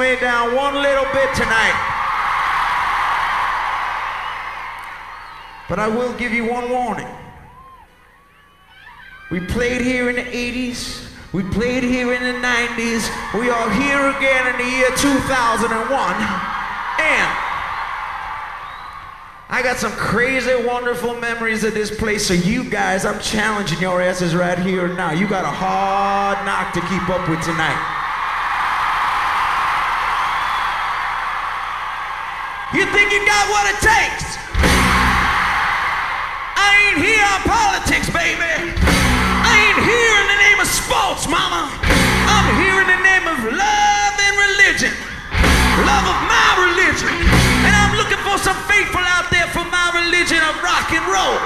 me down one little bit tonight. But I will give you one warning. We played here in the 80s. We played here in the 90s. We are here again in the year 2001. And I got some crazy, wonderful memories of this place. So, you guys, I'm challenging your asses right here and now. You got a hard knock to keep up with tonight. You think you got what it takes? I ain't here on politics, baby. I ain't here in the name of sports, mama. I'm here in the name of love and religion. Love of my religion. And I'm looking for some faithful out there for my religion of rock and roll.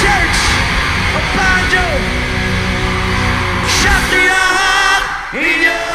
Church of Bon Jovi. Shut your heart in your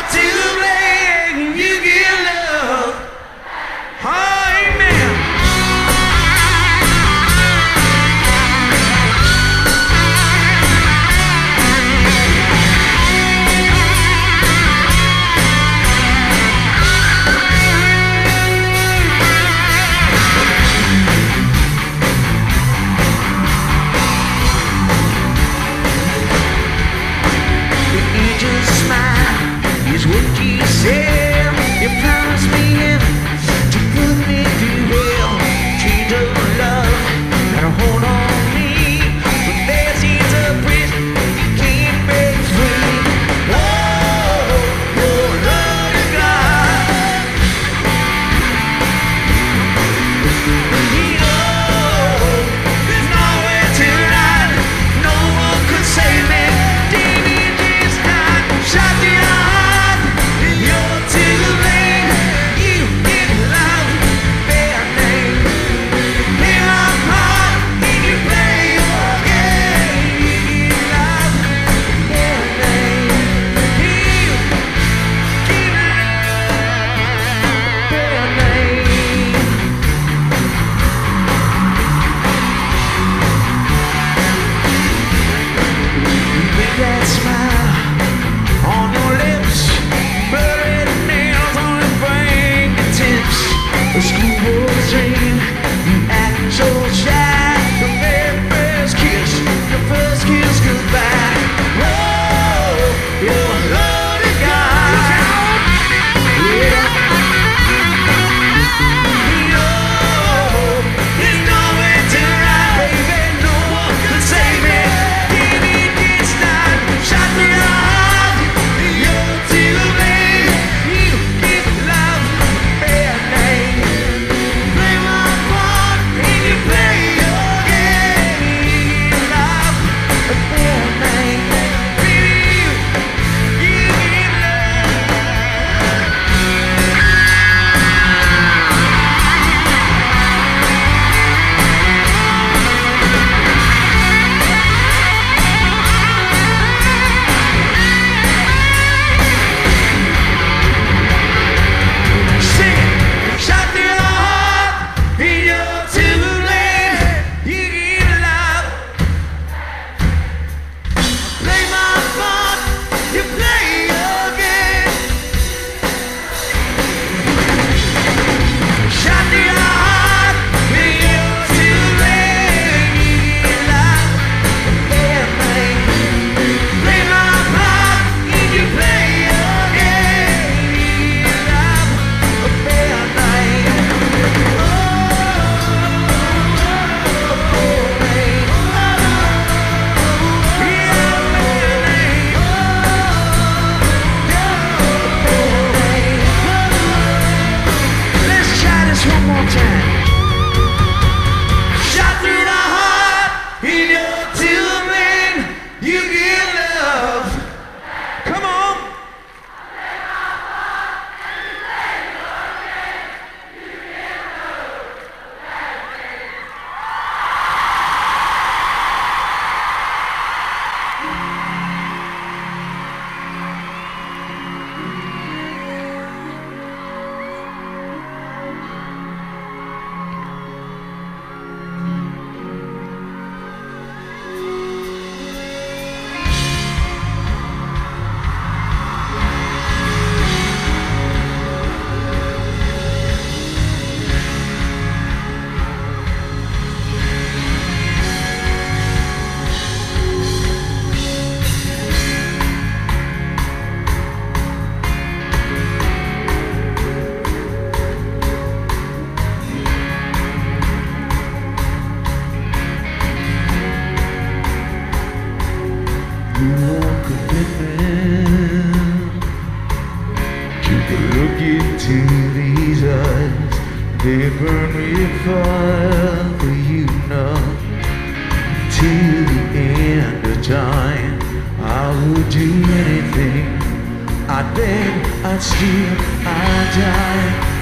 die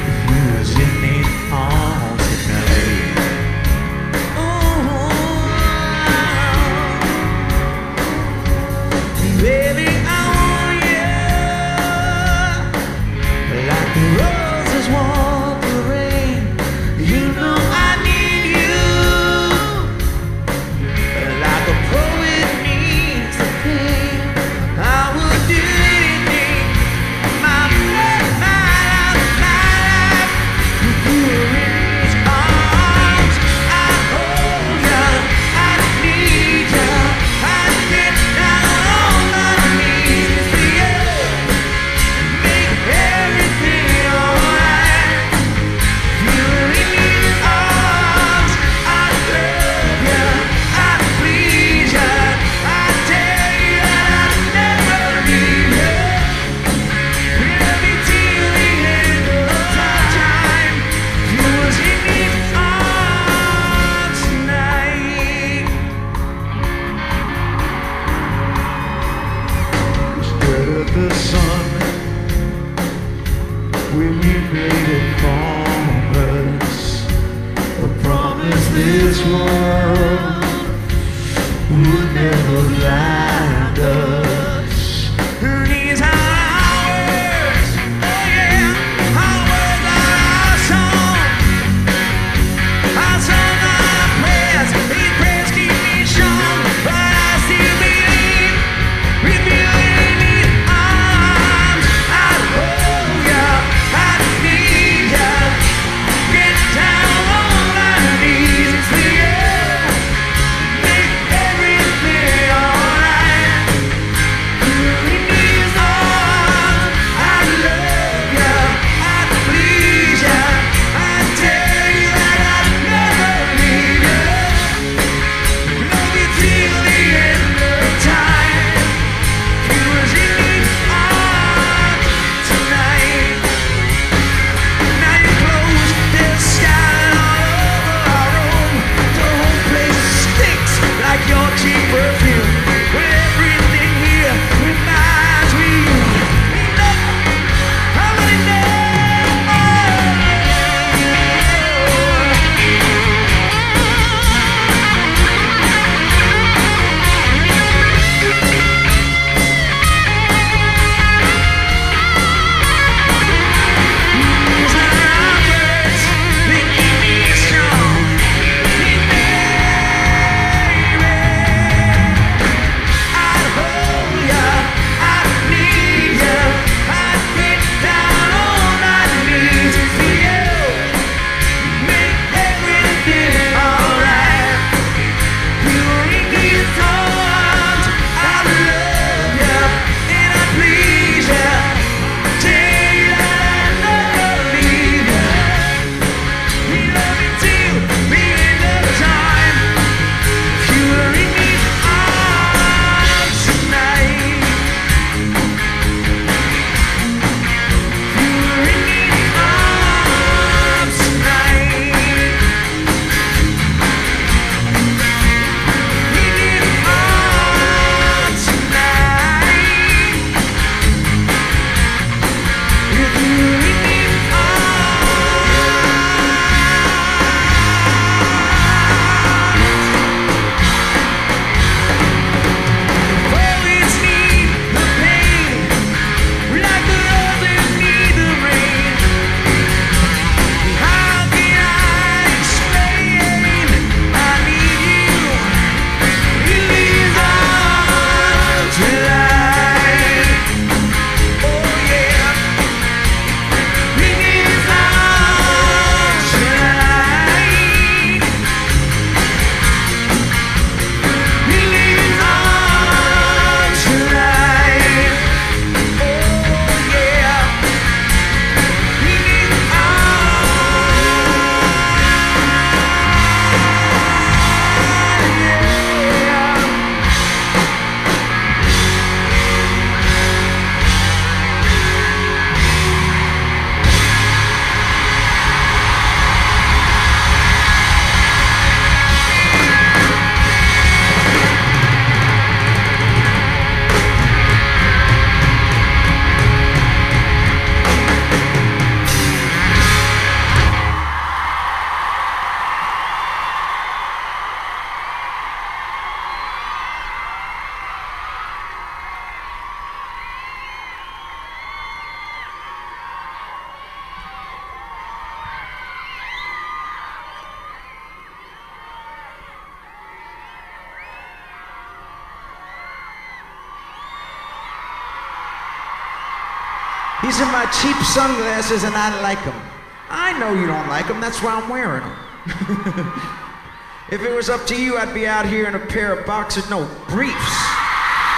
sunglasses and I like them. I know you don't like them, that's why I'm wearing them. if it was up to you, I'd be out here in a pair of boxers, no, briefs.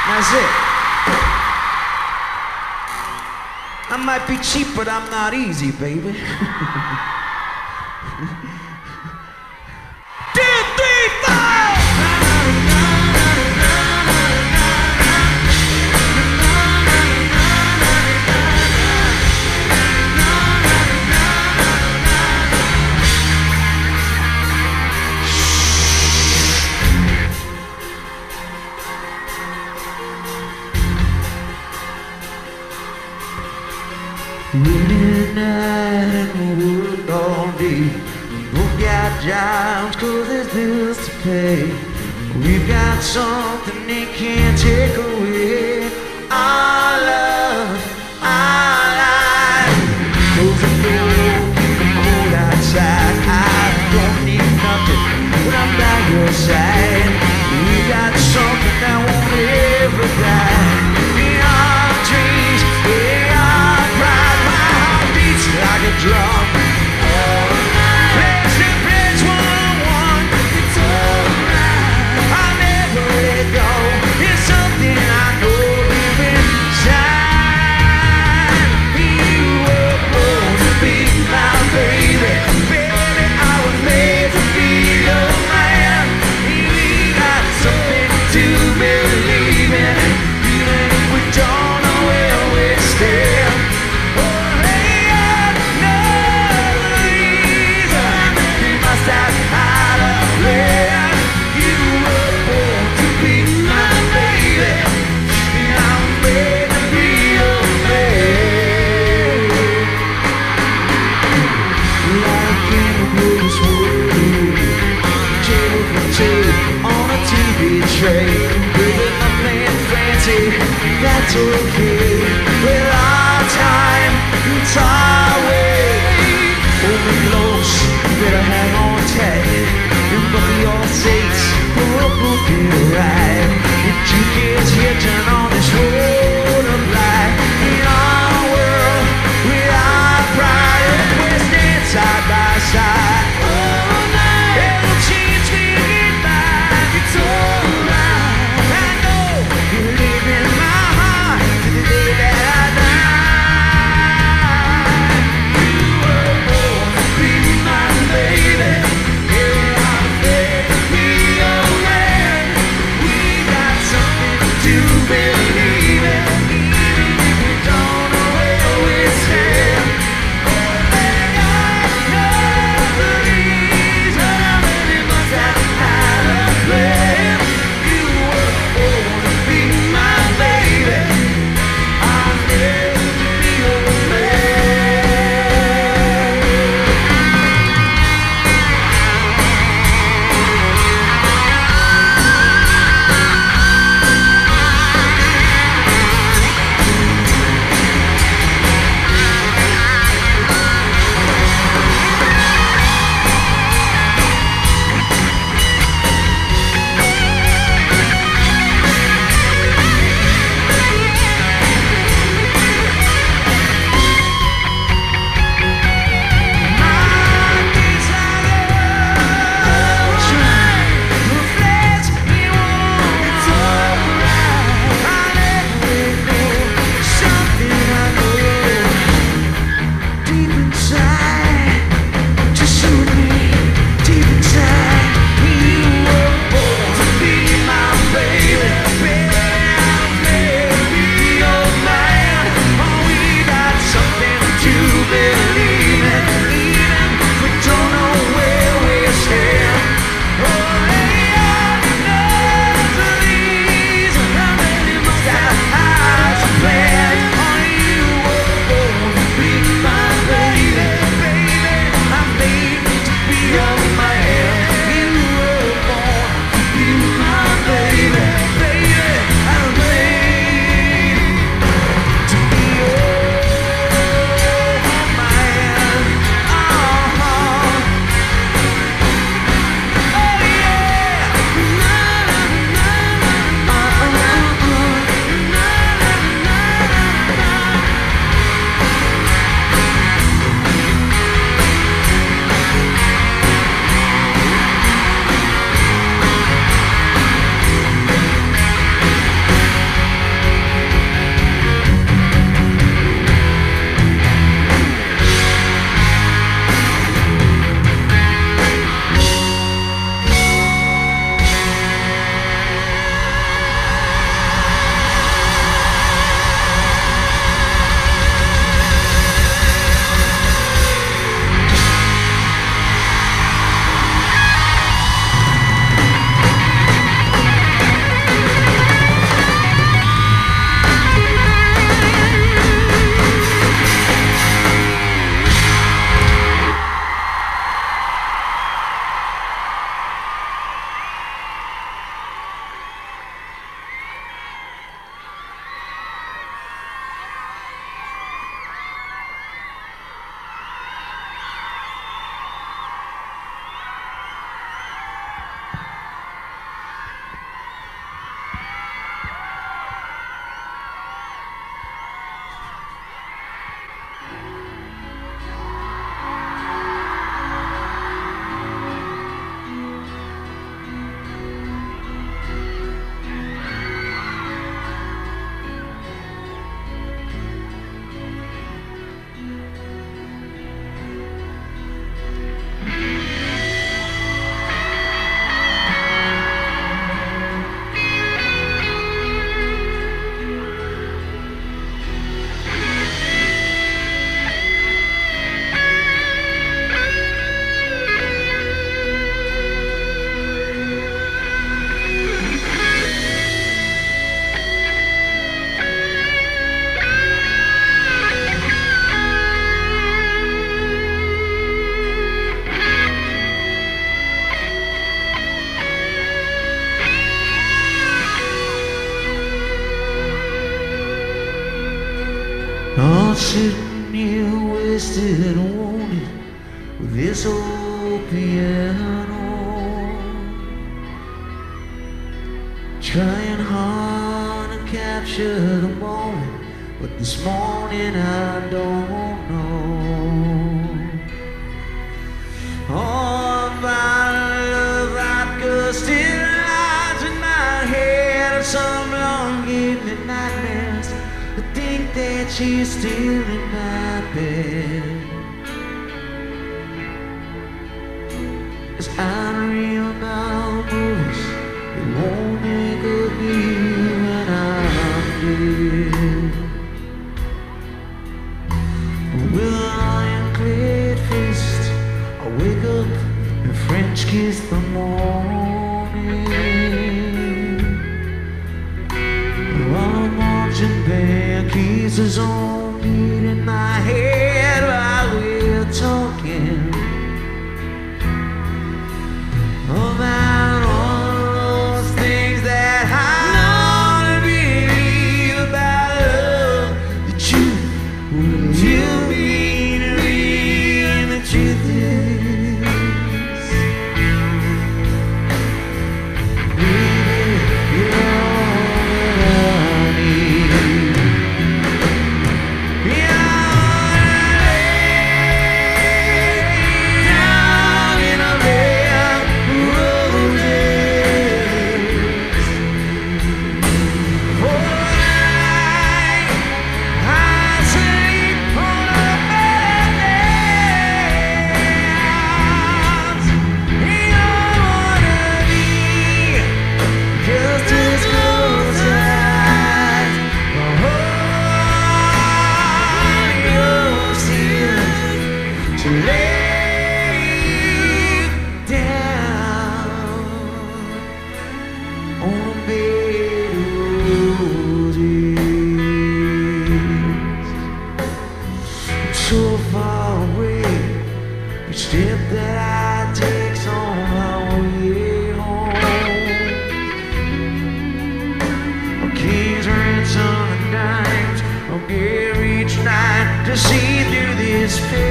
That's it. I might be cheap, but I'm not easy, baby. Living my plan fancy, that's okay. Well, our time, time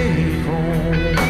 fake home.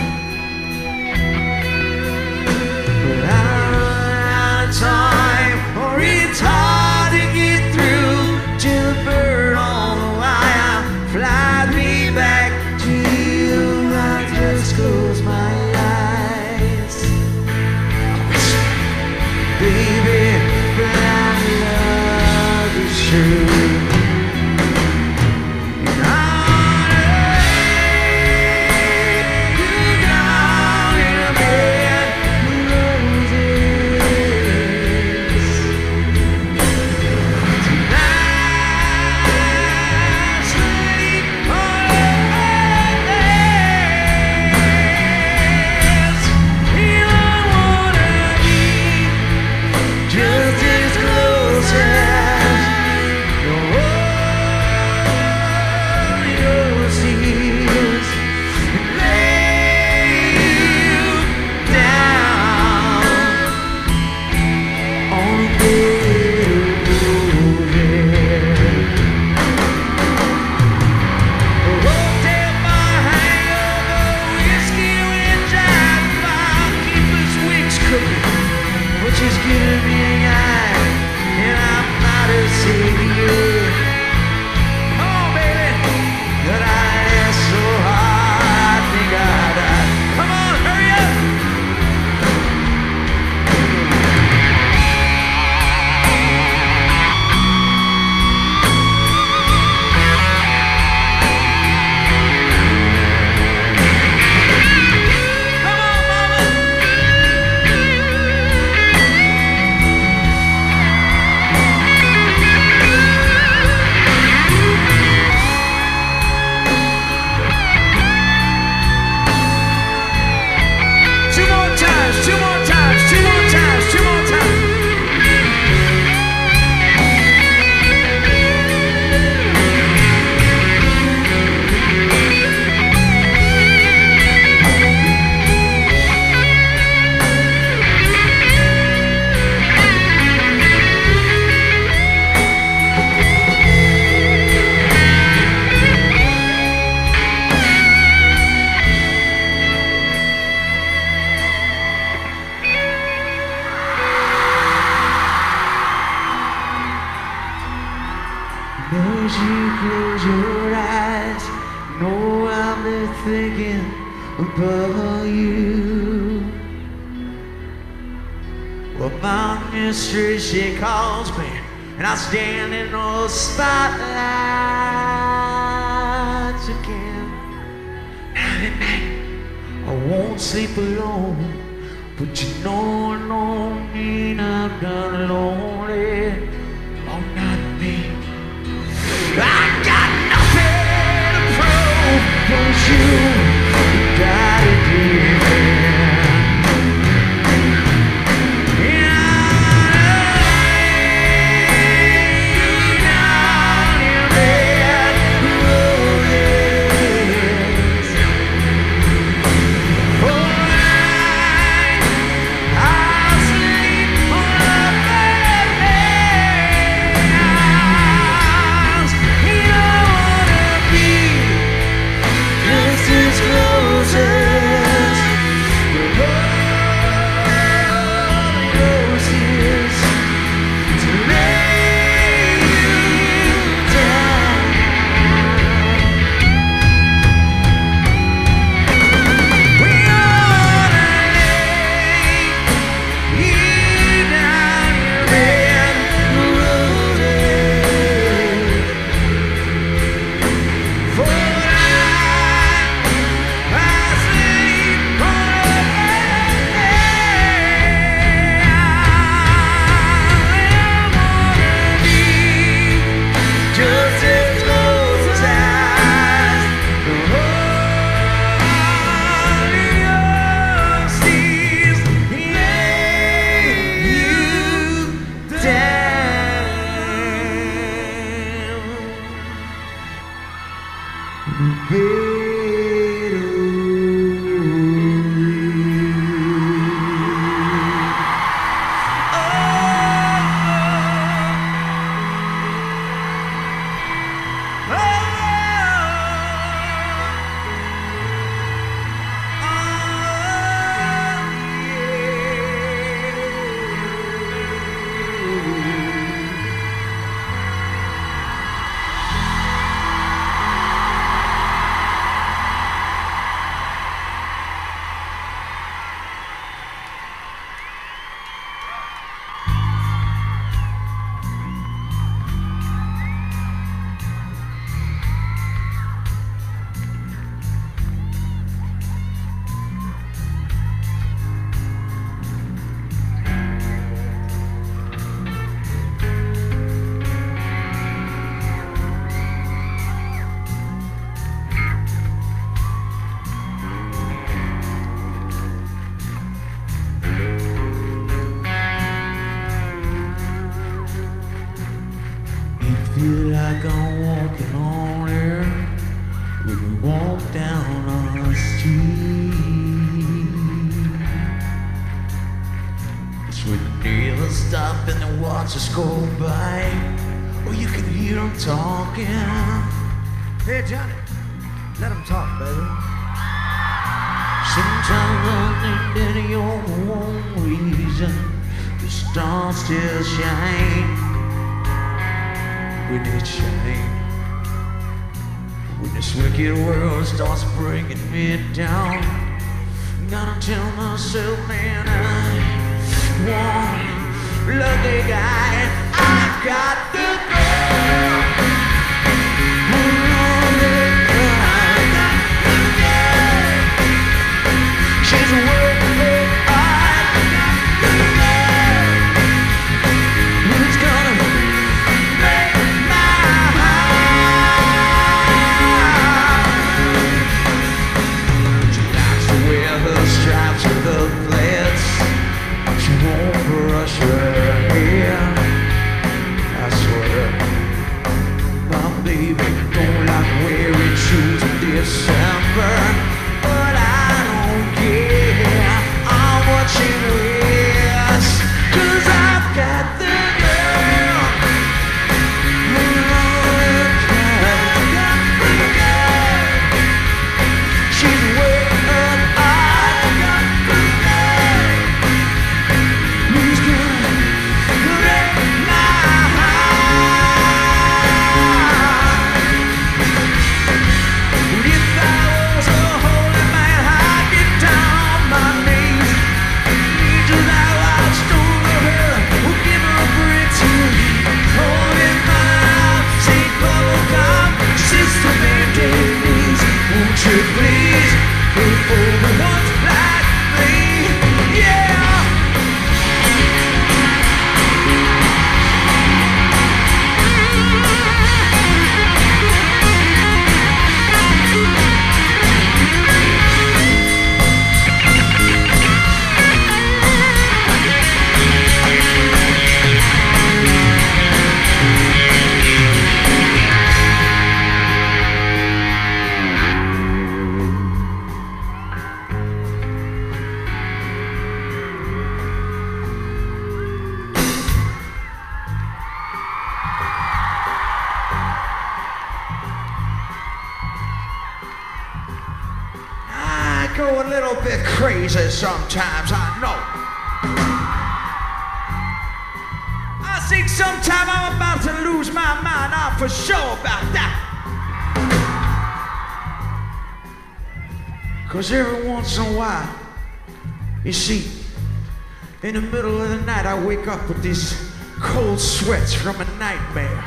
Wake up with these cold sweats from a nightmare.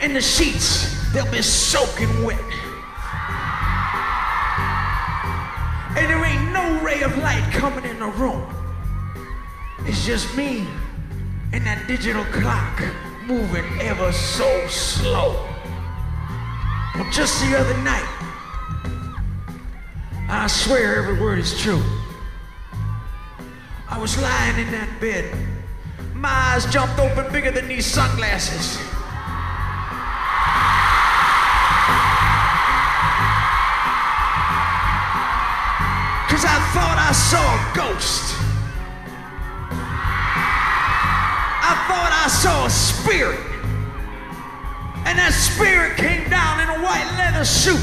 And the sheets, they'll be soaking wet. And there ain't no ray of light coming in the room. It's just me and that digital clock moving ever so slow. Well, just the other night, I swear every word is true. I was lying in that bed. My eyes jumped open bigger than these sunglasses. Cause I thought I saw a ghost. I thought I saw a spirit. And that spirit came down in a white leather suit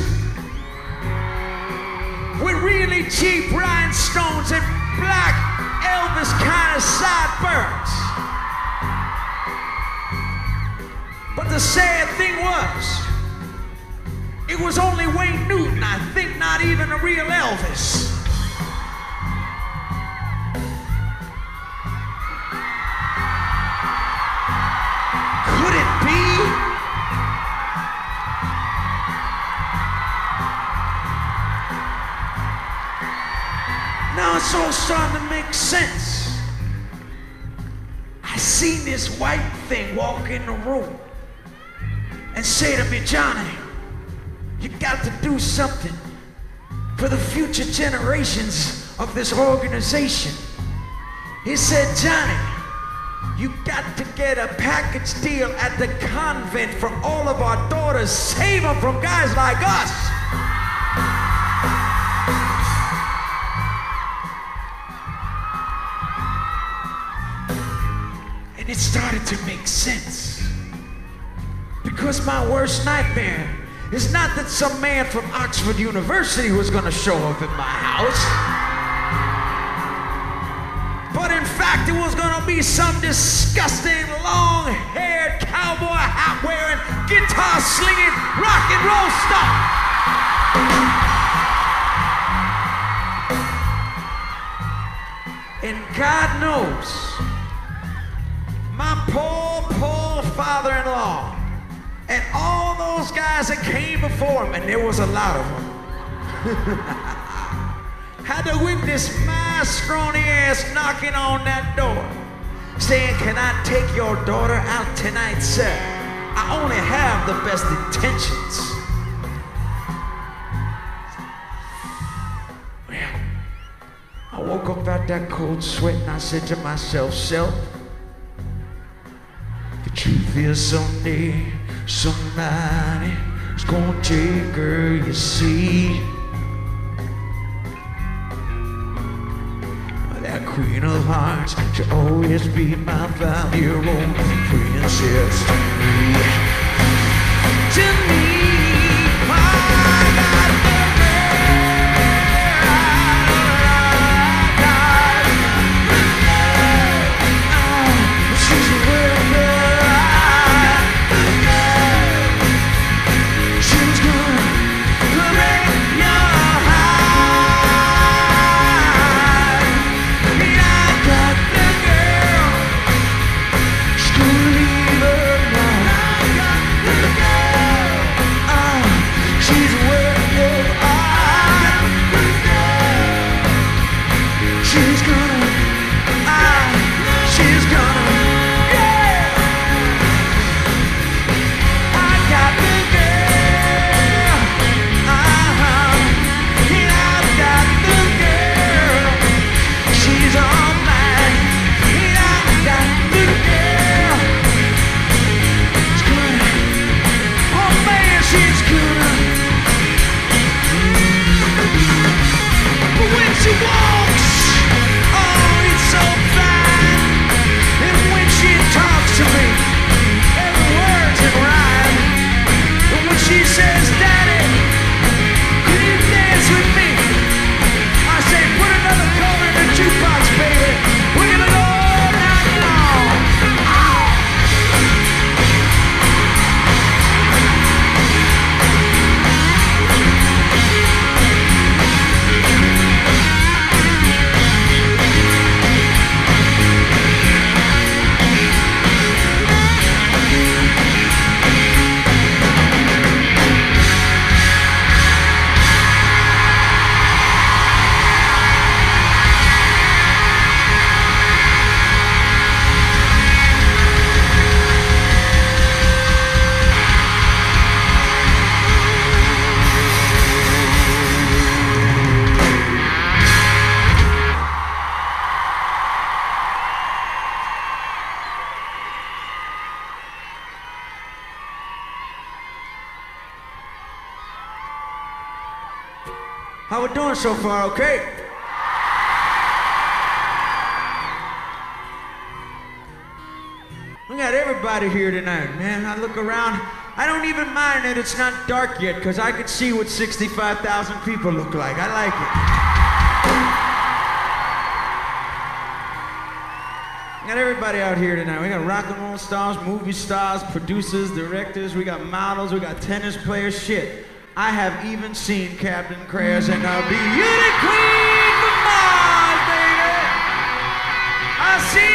with really cheap rhinestones and black Elvis kind of sideburns. But the sad thing was, it was only Wayne Newton, I think not even a real Elvis. Could it be? Now it's all starting walk in the room and say to me, Johnny, you got to do something for the future generations of this organization. He said, Johnny, you got to get a package deal at the convent for all of our daughters. Save them from guys like us. And it started to make sense. Because my worst nightmare is not that some man from Oxford University was going to show up at my house. But in fact, it was gonna be some disgusting, long haired cowboy hat wearing, guitar slinging, rock and roll star. And God knows, and all those guys that came before him, and there was a lot of them had to witness my scrawny ass knocking on that door, saying, Can I take your daughter out tonight, sir? I only have the best intentions. Well, I woke up out that cold sweat and I said to myself, Self, the truth is someday somebody's gonna take her, you see. That queen of hearts she'll always be my five-year-old princess to me. To me, so far, okay? We got everybody here tonight, man. I look around. I don't even mind that it's not dark yet, because I can see what 65,000 people look like. I like it. We got everybody out here tonight. We got rock and roll stars, movie stars, producers, directors. We got models. We got tennis players. Shit. I have even seen Captain Crash and the Beauty Queen from Mars, baby. I see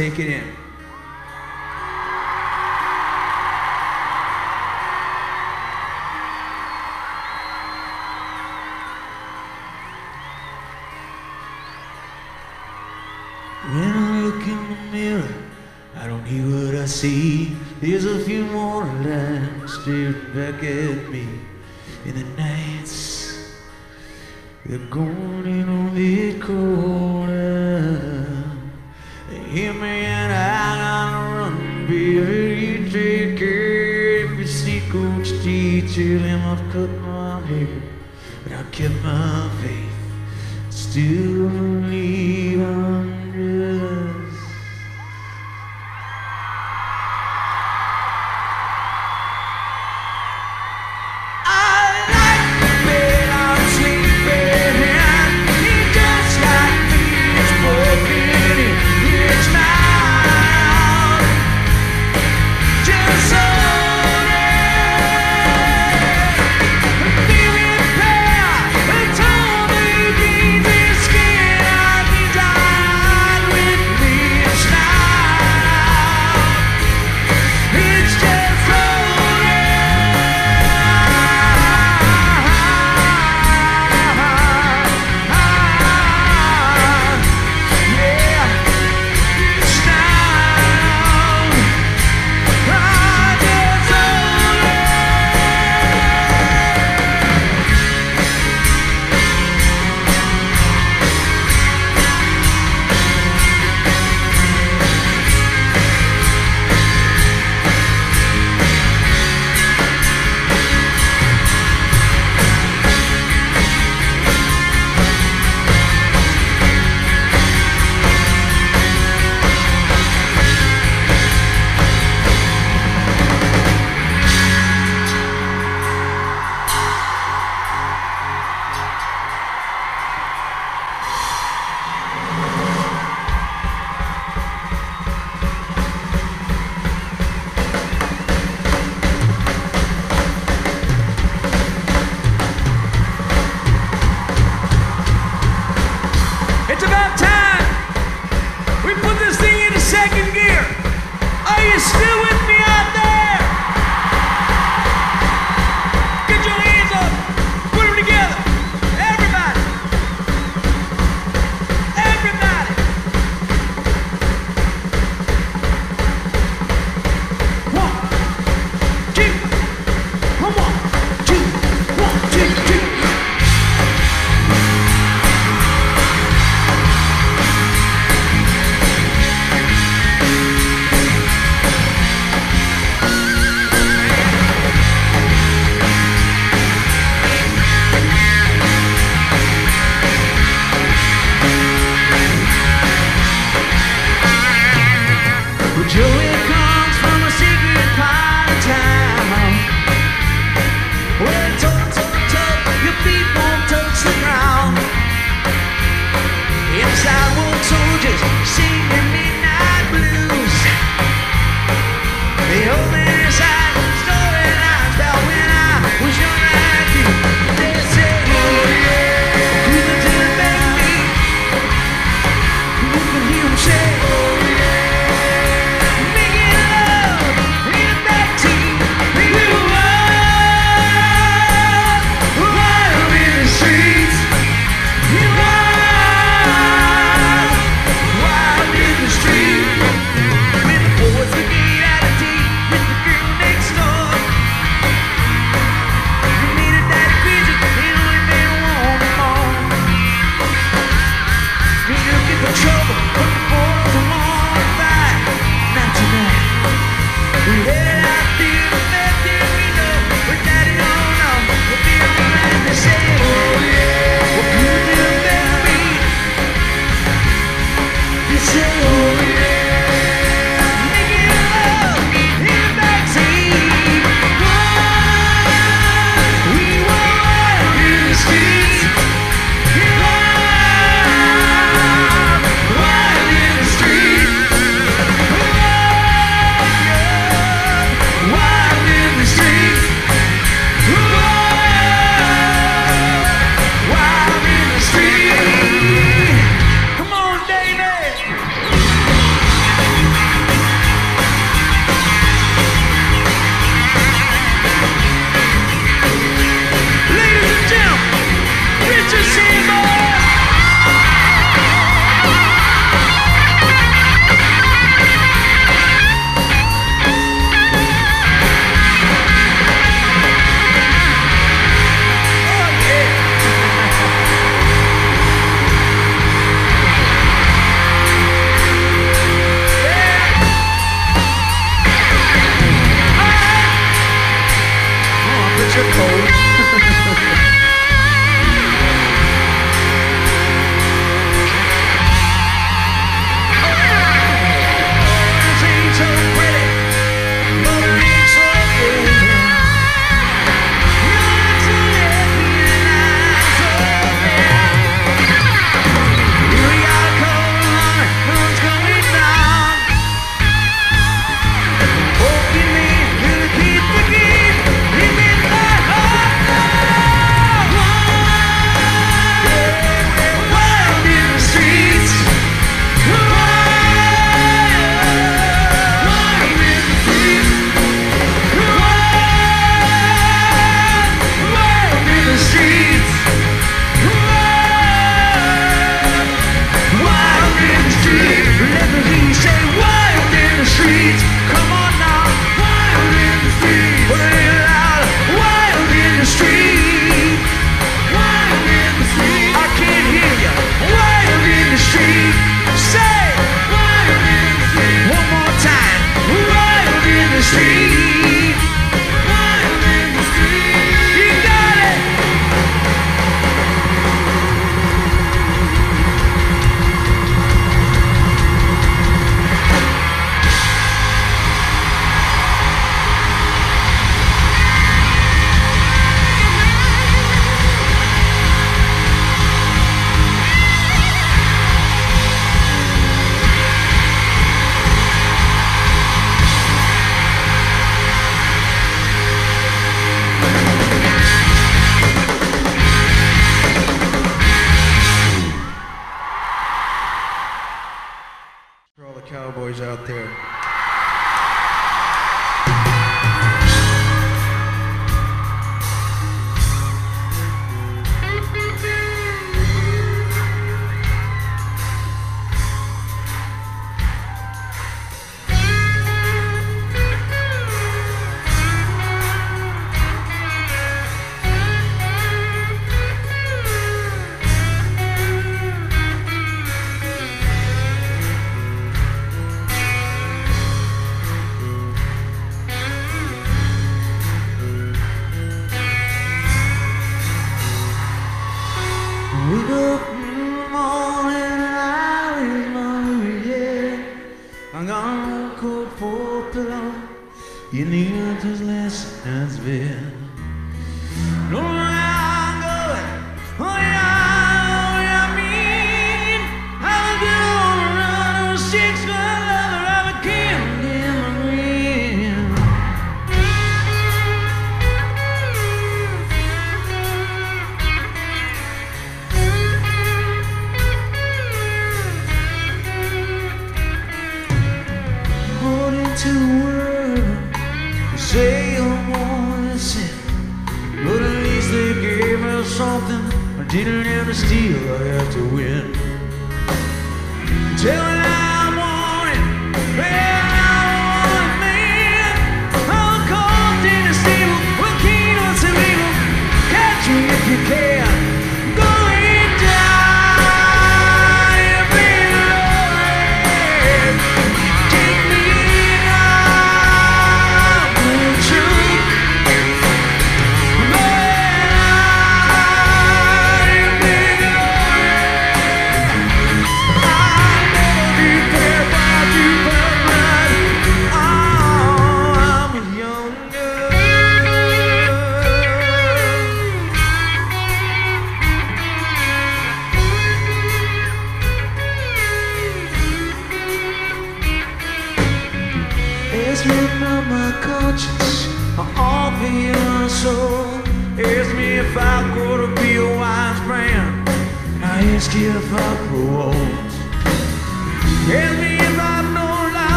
take it in.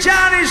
Johnny's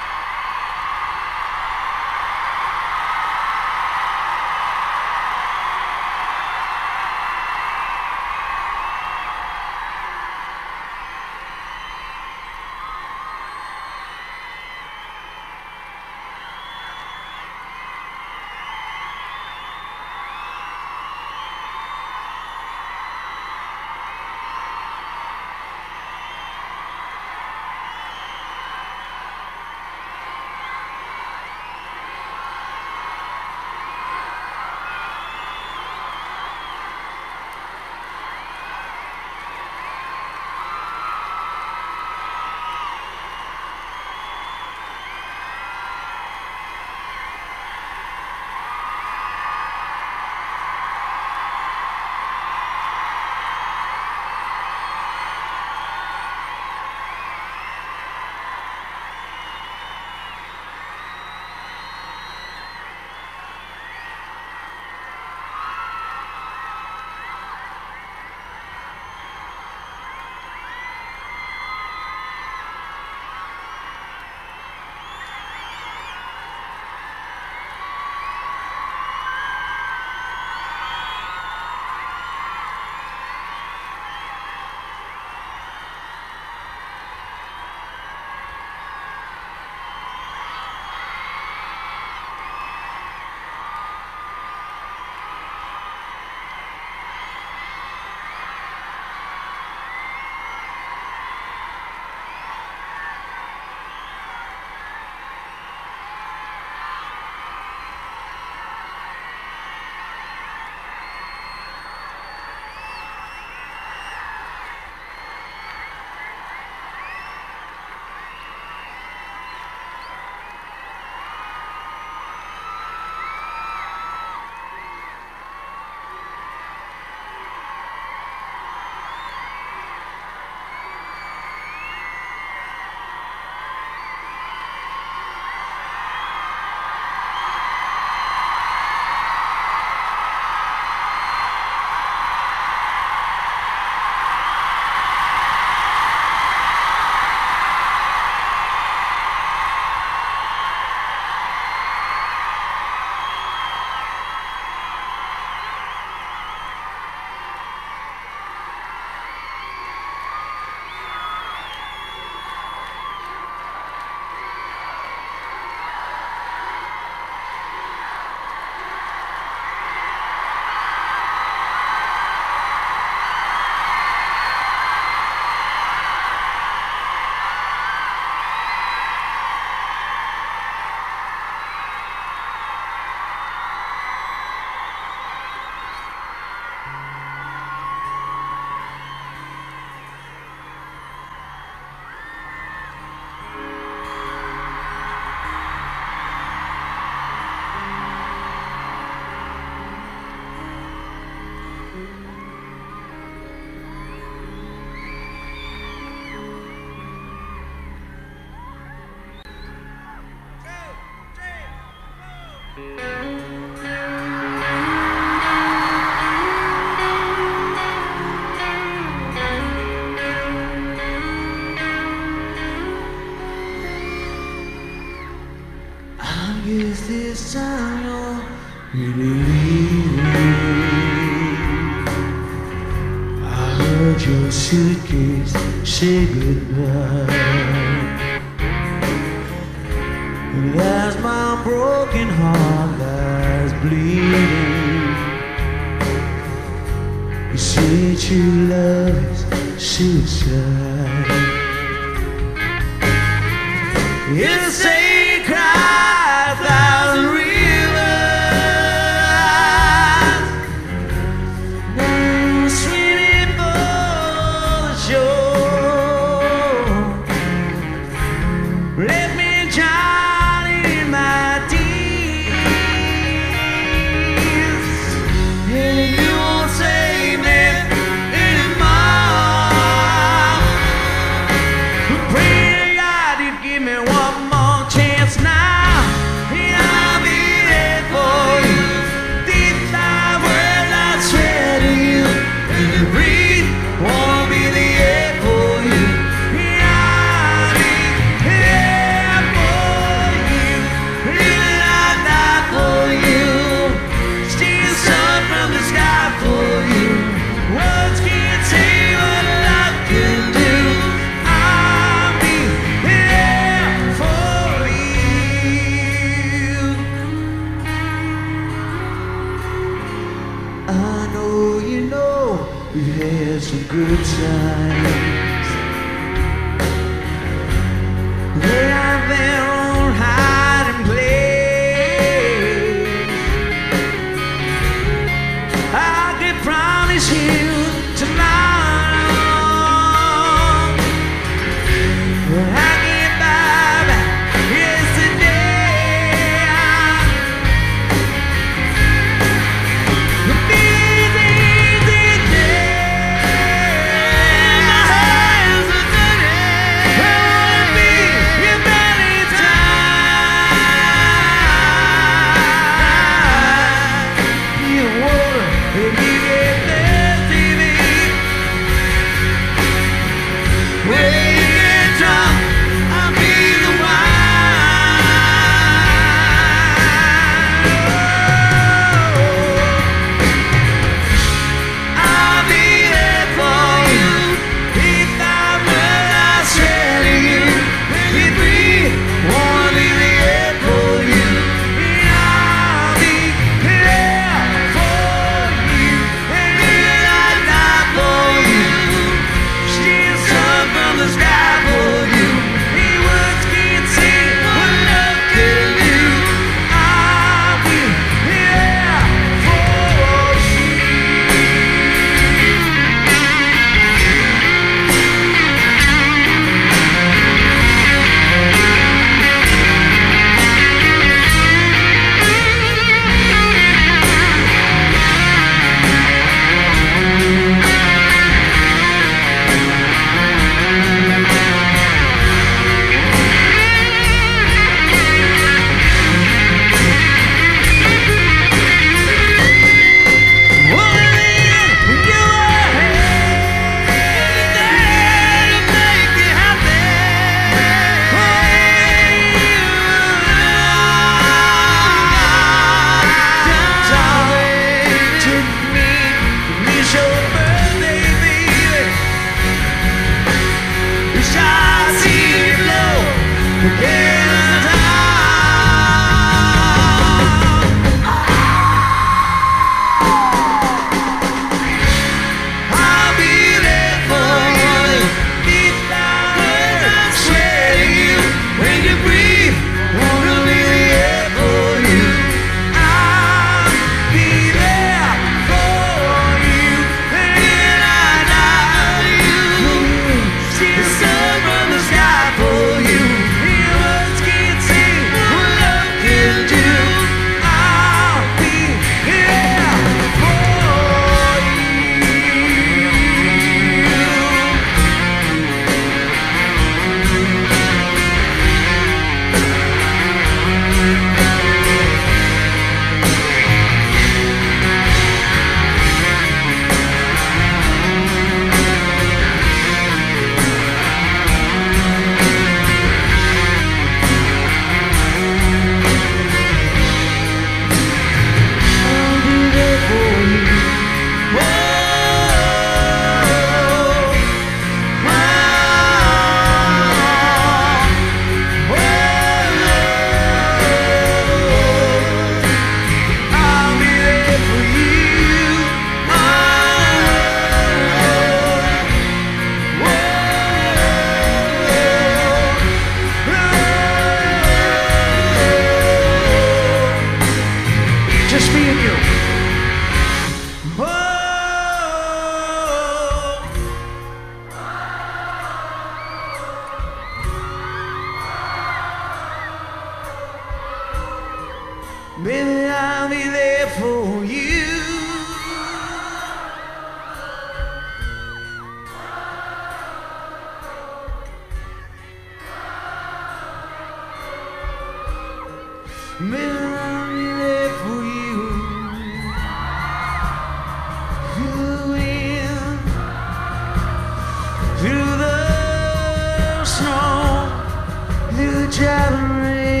through the driving rain.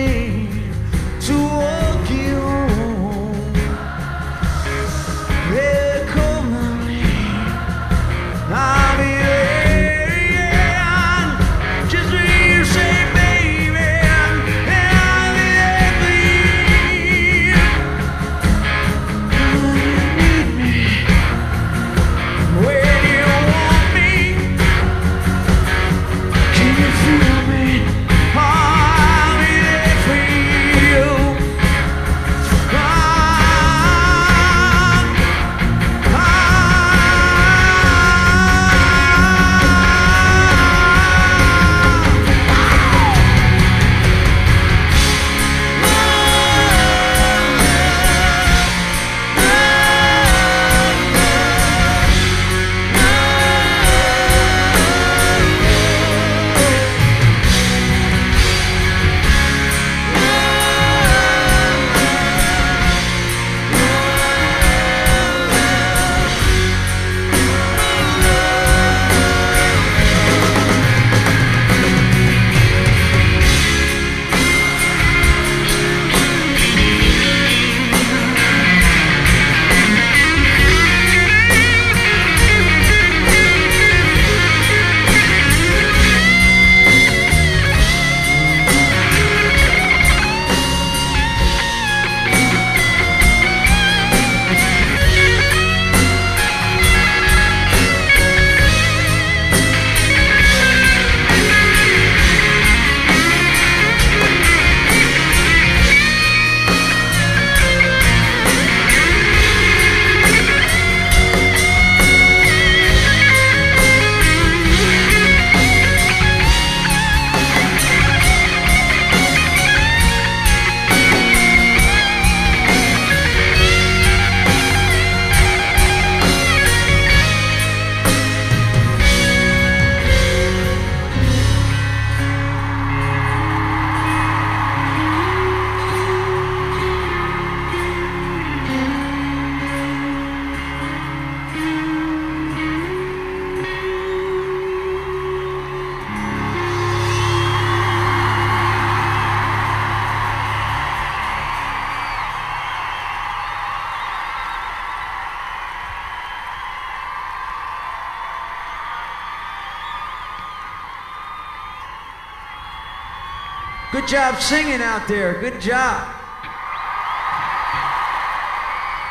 Good job singing out there. Good job.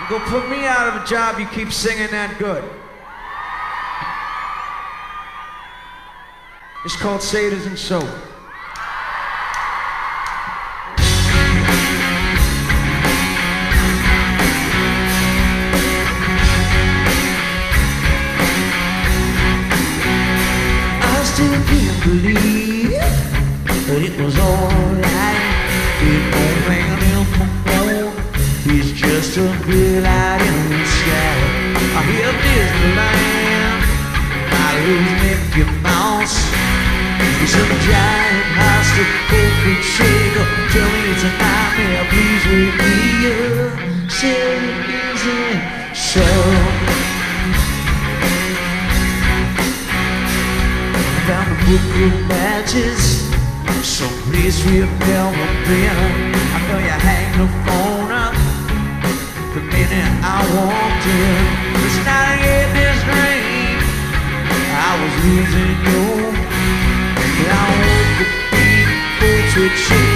Go put me out of a job, you keep singing that good. It's called Saders and Soap. and Now the beat, switch.